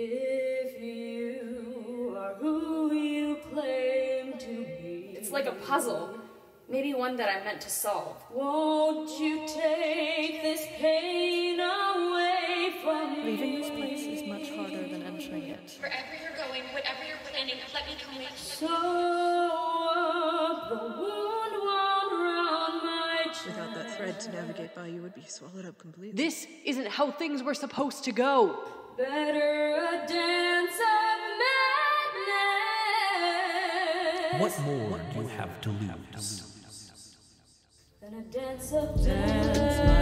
If you are who you claim to be, It's like a puzzle. Maybe one that I'm meant to solve. won't you take this pain away from me? Leaving this place is much harder than entering it. Wherever you're going, whatever you're planning, let me come with you. Sew up the wound wound round my chest. Without that thread to navigate by, you would be swallowed up completely. This isn't how things were supposed to go. Better What more do you have to lose? than a dance of Dance